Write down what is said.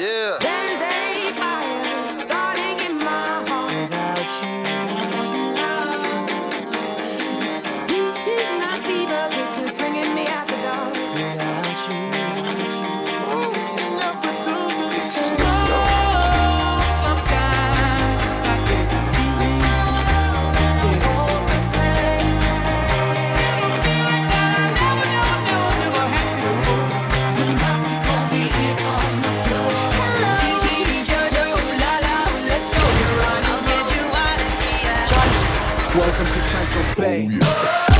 Yeah. There's a fire starting in my heart. Without you, Reaching that fever pitch Central Bay. Oh, yeah.